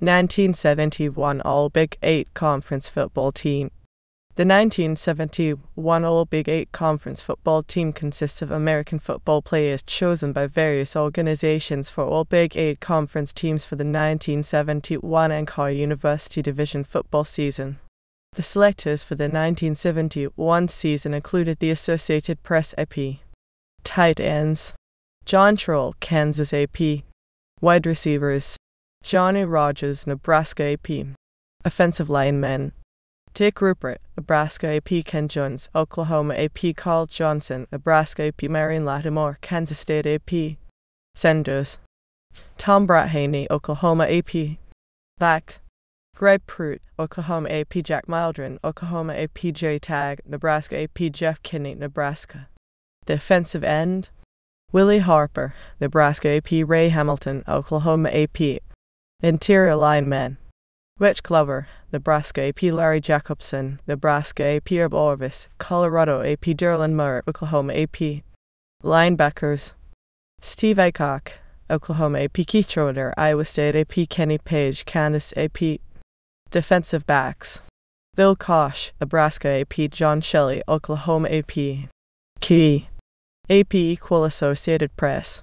1971 All Big Eight Conference football team. The 1971 All Big Eight Conference football team consists of American football players chosen by various organizations for All Big Eight Conference teams for the 1971 NCAA University Division football season. The selectors for the 1971 season included the Associated Press AP. Tight ends John Troll, Kansas AP. Wide receivers Johnny Rogers, Nebraska AP. Offensive linemen Dick Rupert, Nebraska AP Ken Jones, Oklahoma AP Carl Johnson, Nebraska AP Marion Lattimore, Kansas State AP. Senders Tom Brahaney, Oklahoma AP. Back Greg Pruitt, Oklahoma AP Jack Mildren, Oklahoma AP Jerry Tagge, Nebraska AP Jeff Kinney, Nebraska. Defensive end Willie Harper, Nebraska AP Ray Hamilton, Oklahoma AP Interior lineman Rich Glover, Nebraska AP Larry Jacobson, Nebraska AP Herb Orvis, Colorado AP Derland Moore, Oklahoma AP Linebackers Steve Aycock, Oklahoma AP Keith Schroeder, Iowa State AP Kenny Page, Kansas AP Defensive backs Bill Kosch, Nebraska AP John Shelley, Oklahoma AP Key AP Equal Associated Press